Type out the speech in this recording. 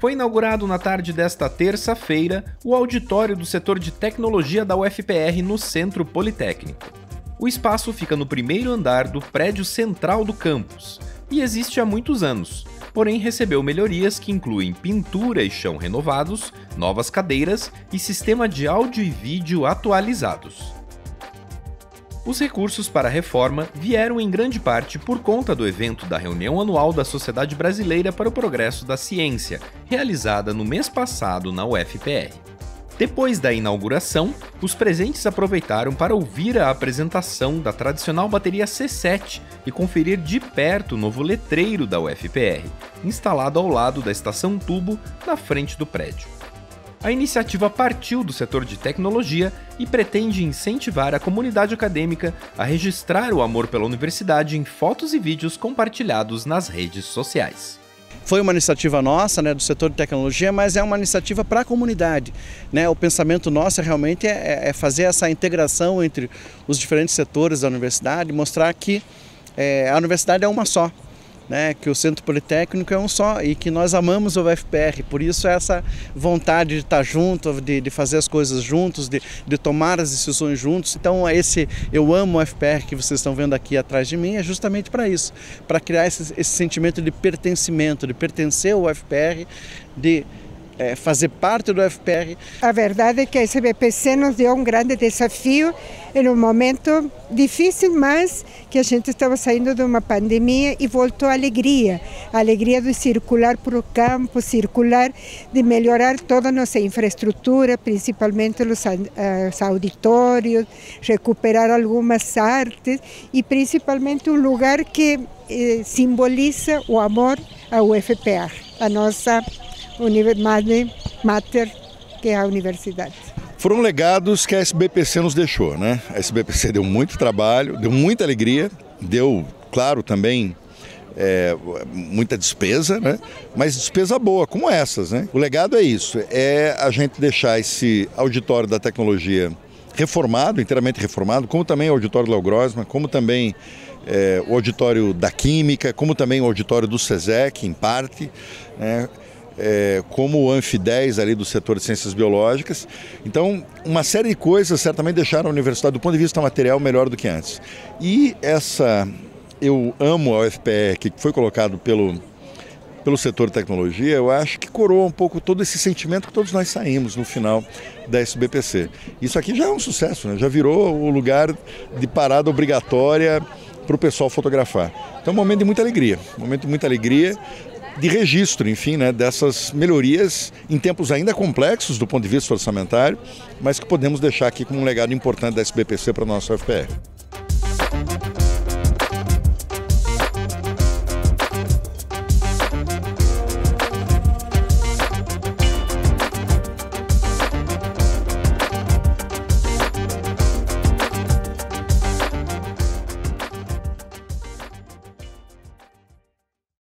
Foi inaugurado na tarde desta terça-feira o auditório do setor de tecnologia da UFPR no Centro Politécnico. O espaço fica no primeiro andar do prédio central do campus e existe há muitos anos, porém recebeu melhorias que incluem pintura e chão renovados, novas cadeiras e sistema de áudio e vídeo atualizados. Os recursos para a reforma vieram em grande parte por conta do evento da reunião anual da Sociedade Brasileira para o Progresso da Ciência, realizada no mês passado na UFPR. Depois da inauguração, os presentes aproveitaram para ouvir a apresentação da tradicional bateria C7 e conferir de perto o novo letreiro da UFPR, instalado ao lado da estação tubo na frente do prédio. A iniciativa partiu do setor de tecnologia e pretende incentivar a comunidade acadêmica a registrar o amor pela universidade em fotos e vídeos compartilhados nas redes sociais. Foi uma iniciativa nossa, né, do setor de tecnologia, mas é uma iniciativa para a comunidade. Né? O pensamento nosso realmente é, é, fazer essa integração entre os diferentes setores da universidade, mostrar que é, a universidade é uma só né, que o Centro Politécnico é um só e que nós amamos o UFPR, por isso essa vontade de estar junto, de, de fazer as coisas juntos, de, de, tomar as decisões juntos. Então esse eu amo o UFPR que vocês estão vendo aqui atrás de mim é justamente para isso, para criar esse, esse sentimento de pertencimento, de pertencer ao UFPR, de é, fazer parte do FPR. A verdade é que a SBPC nos deu um grande desafio em um momento difícil, mas que a gente estava saindo de uma pandemia e voltou a alegria, a alegria de circular por o campo, circular, de melhorar toda a nossa infraestrutura, principalmente os, os auditórios, recuperar algumas artes e principalmente um lugar que eh, simboliza o amor ao UFPR, a nossa Mater, que é a universidade. Foram legados que a SBPC nos deixou, né? A SBPC deu muito trabalho, deu muita alegria, deu, claro, também é, muita despesa, né? mas despesa boa, como essas. Né? O legado é isso, é a gente deixar esse auditório da tecnologia reformado, inteiramente reformado, como também o auditório Léo Grossman, como também é, o auditório da Química, como também o auditório do SESEC, em parte. Né? É, como o Anfi 10 ali do setor de ciências biológicas. Então, uma série de coisas certamente deixaram a universidade, do ponto de vista material, melhor do que antes. E essa, eu amo a UFPR, que foi colocado pelo, pelo setor de tecnologia, eu acho que coroa um pouco todo esse sentimento que todos nós saímos no final da SBPC. Isso aqui já é um sucesso, né? já virou o lugar de parada obrigatória para o pessoal fotografar. Então, é um momento de muita alegria, um momento de muita alegria de registro, enfim, né, dessas melhorias em tempos ainda complexos do ponto de vista orçamentário, mas que podemos deixar aqui como um legado importante da SBPC para a nossa UFPR.